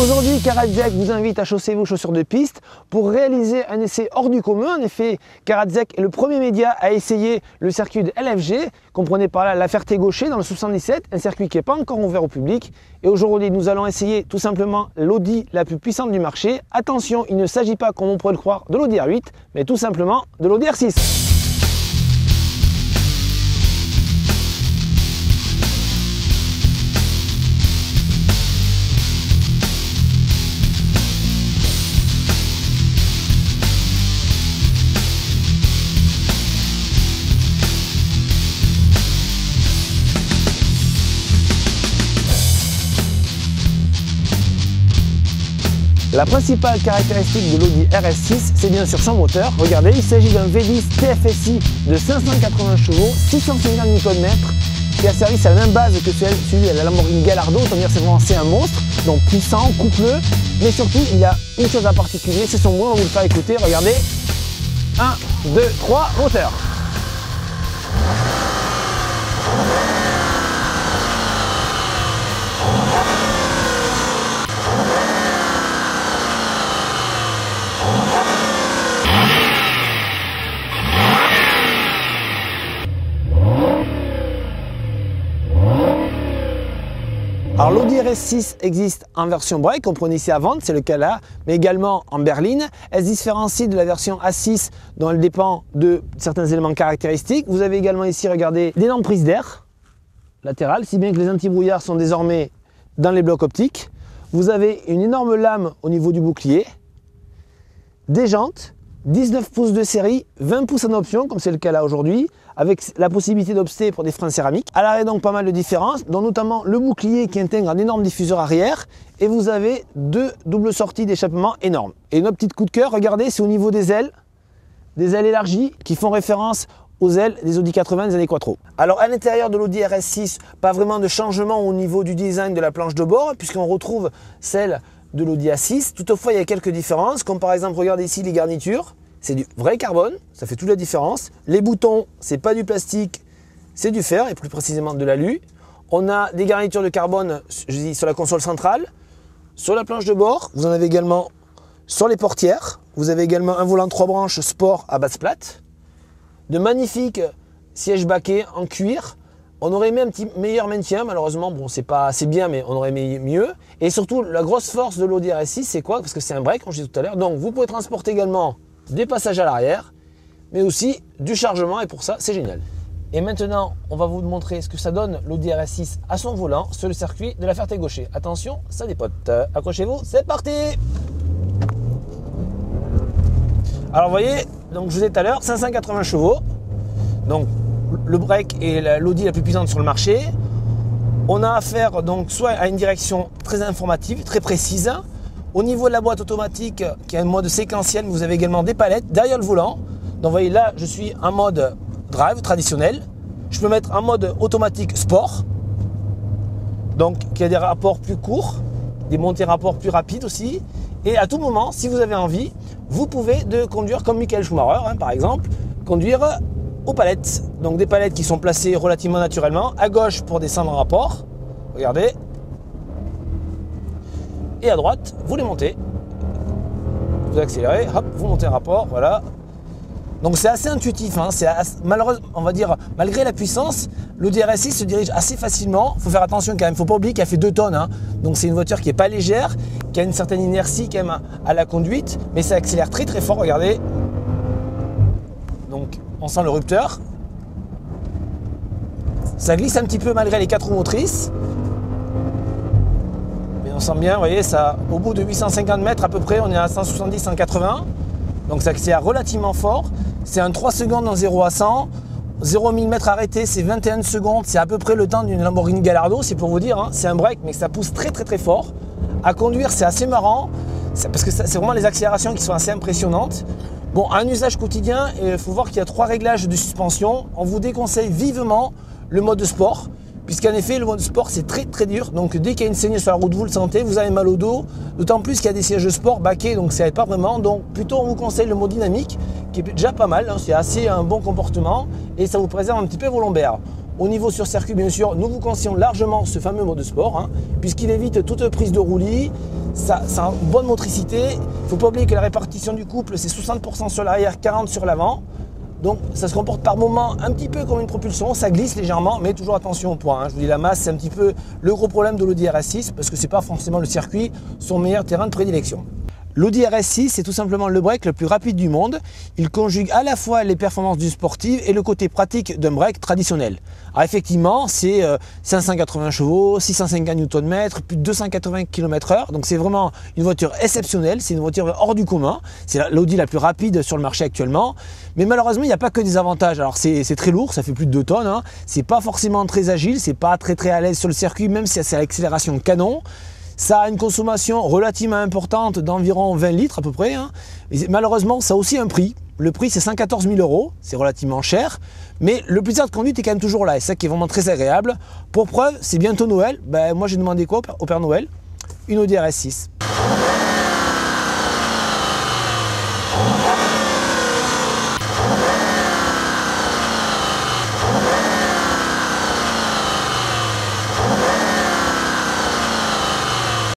Aujourd'hui, Karadzek vous invite à chausser vos chaussures de piste pour réaliser un essai hors du commun. En effet, Karadzek est le premier média à essayer le circuit de LFG, comprenez par là la Ferté-Gaucher dans le 77, un circuit qui n'est pas encore ouvert au public. Et aujourd'hui, nous allons essayer tout simplement l'Audi la plus puissante du marché. Attention, il ne s'agit pas, comme on pourrait le croire, de l'Audi R8, mais tout simplement de l'Audi R6. La principale caractéristique de l'Audi RS6, c'est bien sûr son moteur. Regardez, il s'agit d'un V10 TFSI de 580 chevaux, 650 Nm, qui a servi à la même base que celui de la Lamborghini Gallardo, c'est-à-dire c'est vraiment un monstre, donc puissant, coupleux, mais surtout il y a une chose en particulier, c'est son bruit, on va vous le faire écouter, regardez. 1, 2, 3, moteur. L'Audi RS6 existe en version break, on prenait ici à vendre, c'est le cas là, mais également en berline. Elle se différencie de la version A6 dont elle dépend de certains éléments caractéristiques. Vous avez également ici, regardez, d'énormes prises d'air latérales, si bien que les anti-brouillards sont désormais dans les blocs optiques. Vous avez une énorme lame au niveau du bouclier, des jantes, 19 pouces de série, 20 pouces en option, comme c'est le cas là aujourd'hui, avec la possibilité d'obster pour des freins céramiques. À l'arrêt, donc, pas mal de différences, dont notamment le bouclier qui intègre un énorme diffuseur arrière, et vous avez deux doubles sorties d'échappement énormes. Et une autre petite coup de cœur, regardez, c'est au niveau des ailes, des ailes élargies qui font référence aux ailes des Audi 80 des années Quattro. Alors à l'intérieur de l'Audi RS6, pas vraiment de changement au niveau du design de la planche de bord, puisqu'on retrouve celle de l'Audi A6. Toutefois, il y a quelques différences, comme par exemple, regardez ici les garnitures. C'est du vrai carbone, ça fait toute la différence. Les boutons, c'est pas du plastique, c'est du fer, et plus précisément de l'alu. On a des garnitures de carbone, sur la console centrale, sur la planche de bord. Vous en avez également sur les portières. Vous avez également un volant 3 branches sport à base plate. De magnifiques sièges baquets en cuir on aurait aimé un petit meilleur maintien, malheureusement, bon, c'est pas assez bien, mais on aurait aimé mieux. Et surtout, la grosse force de l'Audi RS6, c'est quoi? Parce que c'est un break, comme je disais tout à l'heure. Donc, vous pouvez transporter également des passages à l'arrière, mais aussi du chargement, et pour ça, c'est génial. Et maintenant, on va vous montrer ce que ça donne l'Audi RS6 à son volant sur le circuit de la Ferté-Gaucher. Attention, ça dépote. Accrochez-vous, c'est parti Alors, vous voyez, donc je vous ai tout à l'heure, 580 chevaux. Donc, le break est l'Audi la plus puissante sur le marché. On a affaire donc soit à une direction très informative, très précise. Au niveau de la boîte automatique, qui a un mode séquentiel, vous avez également des palettes derrière le volant. Donc vous voyez là, je suis en mode drive traditionnel. Je peux mettre en mode automatique sport. Donc qui a des rapports plus courts, des montées rapports plus rapides aussi. Et à tout moment, si vous avez envie, vous pouvez de conduire comme Michael Schumacher, hein, par exemple, conduire aux palettes. Donc des palettes qui sont placées relativement naturellement. À gauche pour descendre en rapport. Regardez. Et à droite, vous les montez. Vous accélérez, hop, vous montez un rapport, voilà. Donc c'est assez intuitif, hein. c'est malheureusement, on va dire, malgré la puissance, le DRS6 se dirige assez facilement. Il faut faire attention quand même, faut pas oublier qu'elle fait 2 tonnes. Hein. Donc c'est une voiture qui n'est pas légère, qui a une certaine inertie quand même à la conduite, mais ça accélère très très fort, regardez. Donc on sent le rupteur. Ça glisse un petit peu malgré les quatre motrices. Sent bien, vous voyez, ça, au bout de 850 mètres à peu près, on est à 170, 180. Donc ça accélère relativement fort. C'est un 3 secondes en 0 à 100. 0 1000 mètres arrêté, c'est 21 secondes. C'est à peu près le temps d'une Lamborghini Gallardo, c'est pour vous dire. Hein. C'est un break, mais ça pousse très très très fort. À conduire, c'est assez marrant. Parce que c'est vraiment les accélérations qui sont assez impressionnantes. Bon, un usage quotidien, il faut voir qu'il y a trois réglages de suspension. On vous déconseille vivement le mode sport, puisqu'en effet, le mode sport, c'est très très dur. Donc, dès qu'il y a une saignée sur la route, vous le sentez, vous avez mal au dos. D'autant plus qu'il y a des sièges de sport baqués, donc ça n'aide pas vraiment. Donc, plutôt, on vous conseille le mode dynamique, qui est déjà pas mal. Hein. c'est assez un bon comportement et ça vous préserve un petit peu vos lombaires. Au niveau sur circuit, bien sûr, nous vous conseillons largement ce fameux mode sport, hein, puisqu'il évite toute prise de roulis, ça, ça une bonne motricité. Il ne faut pas oublier que la répartition du couple, c'est 60% sur l'arrière, 40% sur l'avant. Donc ça se comporte par moment un petit peu comme une propulsion, ça glisse légèrement, mais toujours attention au poids. Hein. Je vous dis la masse, c'est un petit peu le gros problème de l'Audi RS6 parce que c'est pas forcément le circuit son meilleur terrain de prédilection. L'Audi RS6, c'est tout simplement le break le plus rapide du monde. Il conjugue à la fois les performances du sportif et le côté pratique d'un break traditionnel. Alors effectivement, c'est 580 euh, chevaux, 650 Nm, plus de 280 km/h. Donc c'est vraiment une voiture exceptionnelle, c'est une voiture hors du commun. C'est l'Audi la plus rapide sur le marché actuellement. Mais malheureusement, il n'y a pas que des avantages. Alors c'est très lourd, ça fait plus de 2 tonnes. Hein. C'est pas forcément très agile, c'est pas très très à l'aise sur le circuit, même si c'est l'accélération canon. Ça a une consommation relativement importante d'environ 20 litres à peu près. Hein. malheureusement, ça a aussi un prix. Le prix, c'est 114 000 euros. C'est relativement cher. Mais le plaisir de conduite est quand même toujours là. Et ça qui est vraiment très agréable. Pour preuve, c'est bientôt Noël. Ben, moi, j'ai demandé quoi au Père Noël? Une Audi RS6.